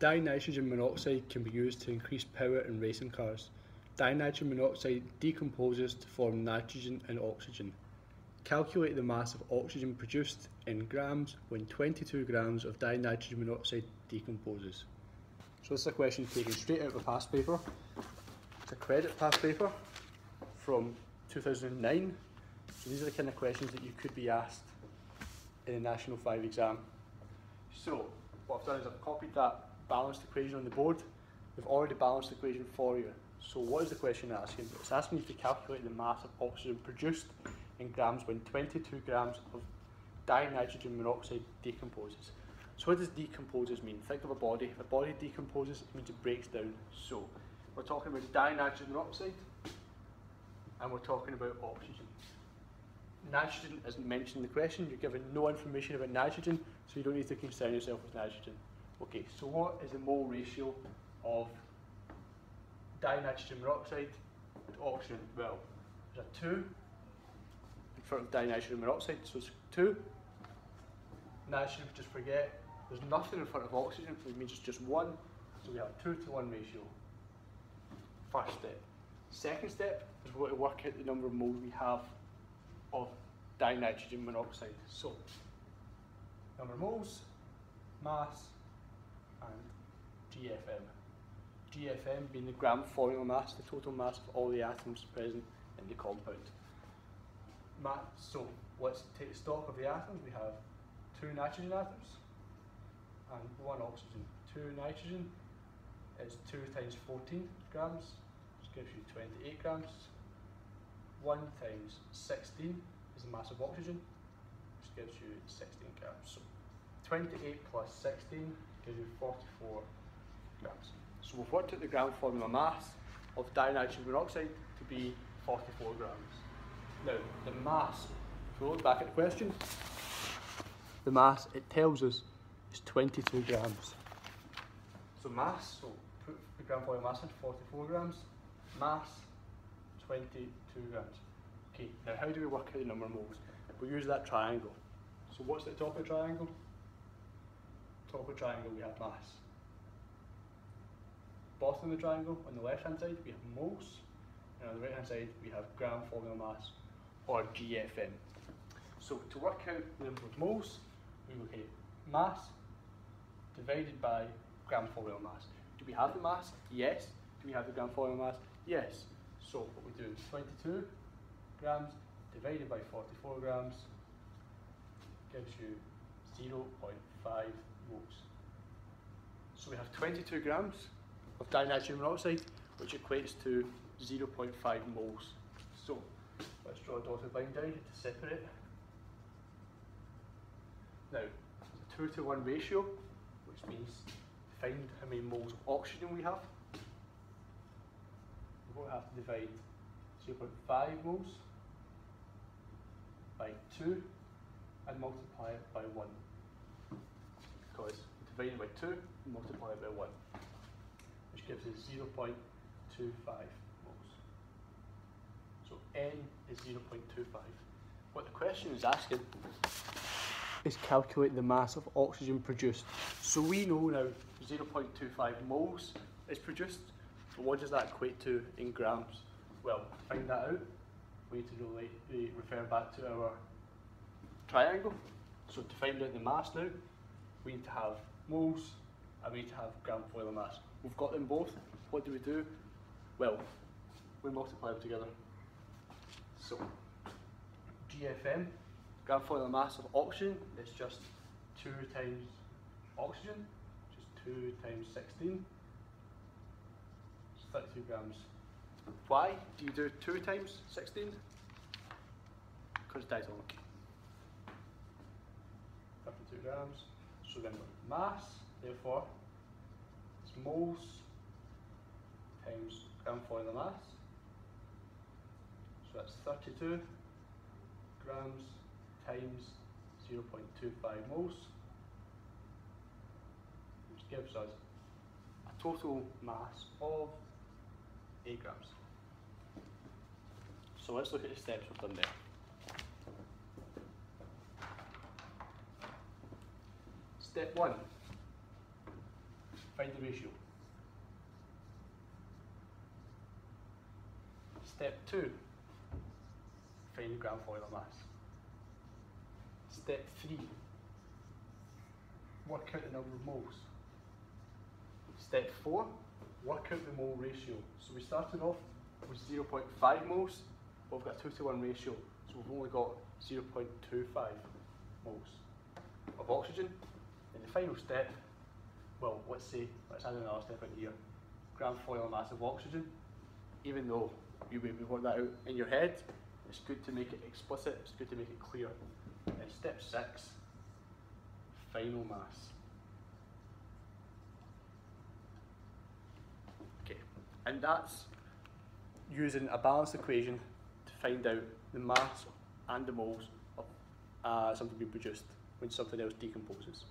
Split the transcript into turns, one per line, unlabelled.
Dinitrogen monoxide can be used to increase power in racing cars. Dinitrogen monoxide decomposes to form nitrogen and oxygen. Calculate the mass of oxygen produced in grams when 22 grams of dinitrogen monoxide decomposes. So this is a question taken straight out of a past paper. It's a credit past paper from 2009. So these are the kind of questions that you could be asked in a National 5 exam. So what I've done is I've copied that balanced equation on the board. We've already balanced the equation for you. So what is the question asking? It's asking you to calculate the mass of oxygen produced in grams when 22 grams of dinitrogen monoxide decomposes. So what does decomposes mean? Think of a body. If a body decomposes, it means it breaks down. So we're talking about dinitrogen monoxide and we're talking about oxygen. Nitrogen isn't mentioned in the question. You're given no information about nitrogen, so you don't need to concern yourself with nitrogen. Okay, so what is the mole ratio of dinitrogen monoxide to oxygen? Well, there's a 2 in front of dinitrogen monoxide, so it's 2. Nitrogen, just forget, there's nothing in front of oxygen, which means it's just 1. So we have 2 to 1 ratio. First step. Second step is we're going to work out the number of moles we have of dinitrogen monoxide. So, number of moles, mass, and GFM. GFM being the gram formula mass, the total mass of all the atoms present in the compound. So, let's take stock of the atoms. We have two nitrogen atoms and one oxygen. Two nitrogen is 2 times 14 grams, which gives you 28 grams. 1 times 16 is the mass of oxygen, which gives you 16 grams. So 28 plus 16 gives you 44 grams. So we've worked out the gram formula mass of dinitrogen monoxide to be 44 grams. Now, the mass, if we look back at the question, the mass, it tells us, is 22 grams. So mass, so put the gram formula mass in 44 grams, mass 22 grams. Okay, now how do we work out the number of moles? We use that triangle. So what's the top of the triangle? Top of the triangle we have mass. Bottom of the triangle, on the left hand side we have moles, and on the right hand side we have gram formula mass, or GFM. So to work out the number of moles, we will hit mass divided by gram formula mass. Do we have the mass? Yes. Do we have the gram formula mass? Yes. So what we do is 22 grams divided by 44 grams gives you 0.5 moles. So we have 22 grams of dinitrogen monoxide, which equates to 0.5 moles. So let's draw a dotted line down to separate. Now, a 2 to 1 ratio, which means find how many moles of oxygen we have. We're going to have to divide 0.5 moles by 2 and multiply it by 1. Because divided by 2 and multiply it by 1, which gives us 0.25 moles. So N is 0.25. What the question is asking is calculate the mass of oxygen produced. So we know now 0.25 moles is produced, but what does that equate to in grams? Well, to find that out, we need to relate, refer back to our triangle. So to find out the mass now, we need to have moles and we need to have gram formula mass. We've got them both. What do we do? Well, we multiply them together. So, GFM, gram formula mass of oxygen, is just 2 times oxygen, is 2 times 16. It's 32 grams. Why do you do 2 times 16? Because it's diatomic. 32 grams. So mass, therefore, it's moles times gram formula mass. So that's 32 grams times 0.25 moles, which gives us a total mass of 8 grams. So let's look at the steps we've done there. Step one, find the ratio. Step two, find the gram for mass. Step three, work out the number of moles. Step four, work out the mole ratio. So we started off with 0.5 moles, but we've got a 2 to 1 ratio, so we've only got 0.25 moles of oxygen. The final step, well, let's say, let's add another step in here, gram formula mass of oxygen, even though you maybe work that out in your head, it's good to make it explicit, it's good to make it clear. And step six, final mass. Okay, and that's using a balanced equation to find out the mass and the moles of uh, something being produced when something else decomposes.